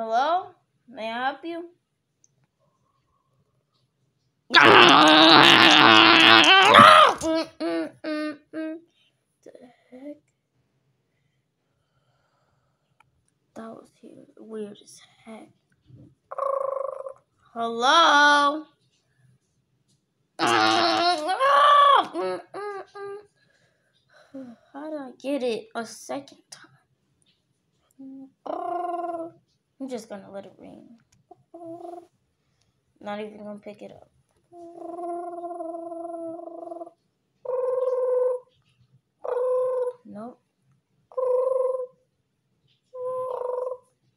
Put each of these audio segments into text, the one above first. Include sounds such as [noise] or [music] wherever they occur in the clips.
help you? Mm, mm, mm. The heck? That was. Weird as heck. Hello? How did I get it a second time? I'm just gonna let it ring. Not even gonna pick it up. Nope.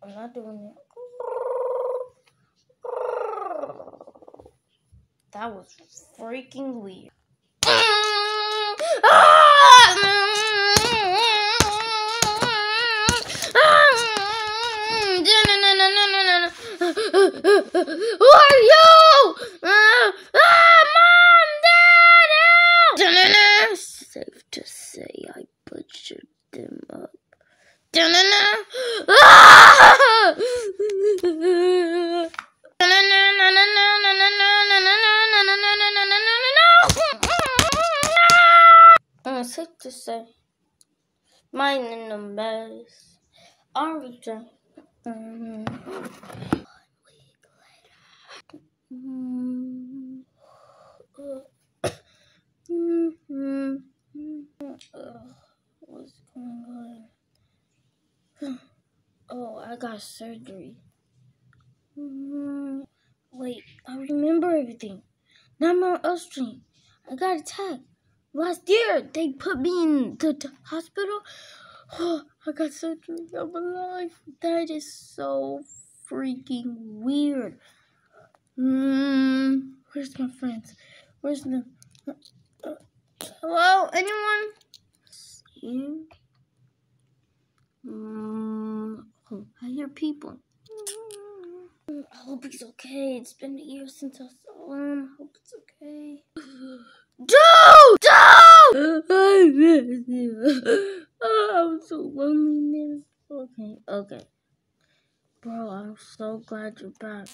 I'm not doing it. That was freaking weird. [laughs] Ah! Who are you? Ah, Mom, Dad, help! Safe to say I butchered them up. Ah! Uh, safe to say, the mess. Are we done? Mhm. Mm. Uh, mhm. Uh, What's going on? Oh, I got surgery. Mm, Wait, I remember everything. Nightmare my Street. I got attacked. Last year, they put me in the hospital. Oh, I got surgery. I'm alive. That is so freaking weird. Mm, where's my friends? Where's the. uh, hello? Anyone? You? Mm, oh, I hear people. Mm, I hope he's okay. It's been a year since I saw him. I hope it's okay. Dude! Dude! I miss you. Oh, I'm so lonely, man. Okay, okay. Bro, I'm so glad you're back.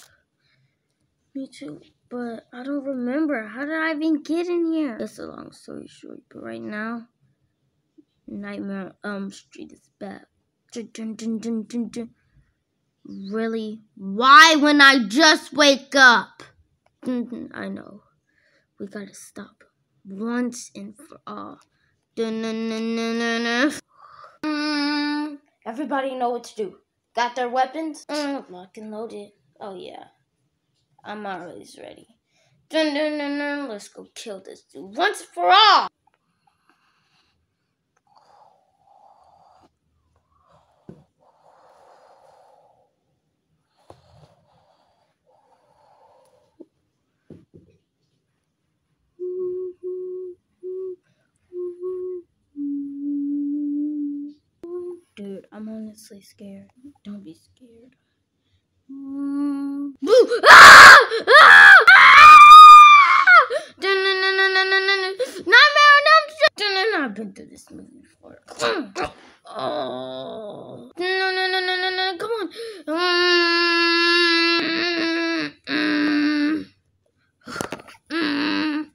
Me too. But I don't remember. How did I even get in here? It's a long story short, but right now, Nightmare Elm Street is back. Dun, dun, dun, dun, dun, dun. Really? Why when I just wake up? I know. We gotta stop once and for all. Dun, dun, dun, dun, dun, dun. [sighs] Everybody know what to do. Got their weapons? Mm, lock and loaded. Oh yeah. I'm always ready. Dun, dun, dun, dun. Let's go kill this dude once for all. Dude, I'm honestly scared. Don't be scared. Mm. Boo! Ah! Ah! Nightmare on Elm Street. I've been through this movie before. Oh. No, no, no, no, no, no. Come on. Mm, mm, mm.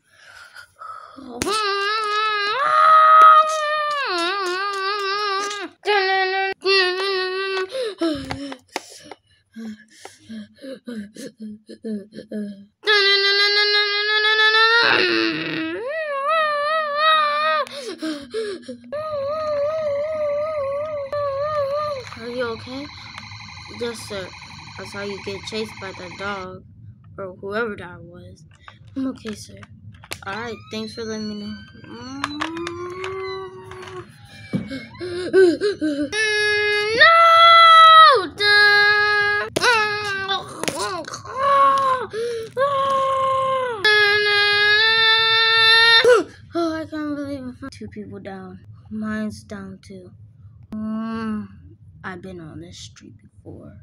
Are you okay? Yes, sir. I saw you get chased by that dog, or whoever that was. I'm okay, sir. Alright, thanks for letting me know. No! [laughs] Oh, I can't believe two people down. Mine's down too. Mm, I've been on this street before.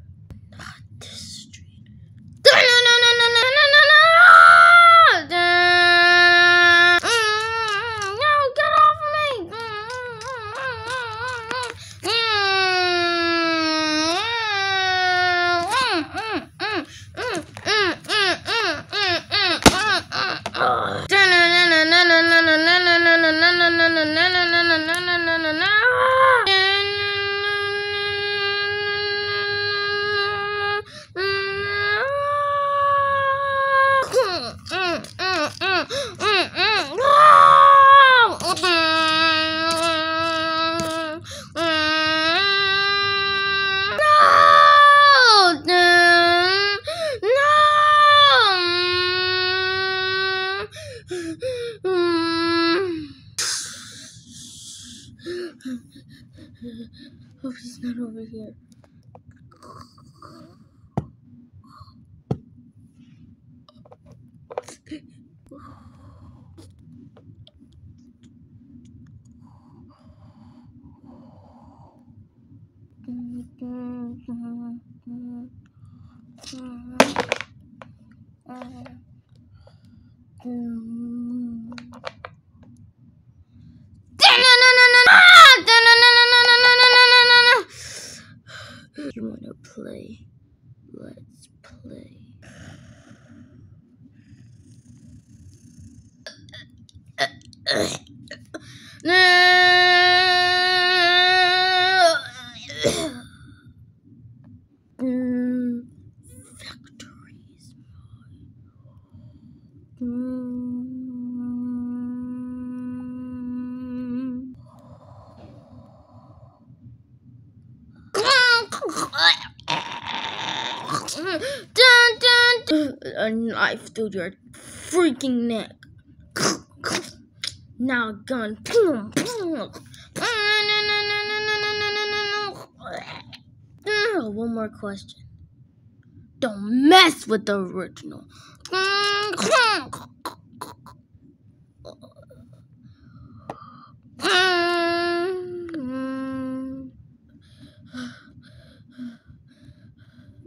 Hope he's not over here. Hmm. Dun, dun, dun. A knife through your freaking neck. Now a gun. One more question. Don't mess with the original.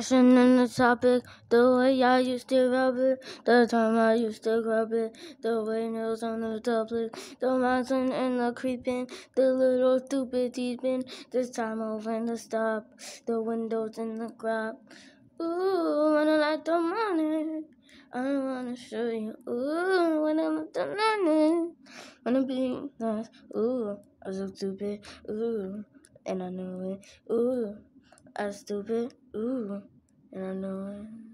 Question in the topic, the way I used to rub it, the time I used to grub it, the way nails on the doublet, the mountain and the creeping, the little stupid teasing, this time over the stop, the windows in the grab. Ooh, I like the money, I wanna show you. Ooh, I like the money, wanna be nice. Ooh, I'm so stupid. Ooh, and I know it. Ooh. I stupid. Ooh, and I know it.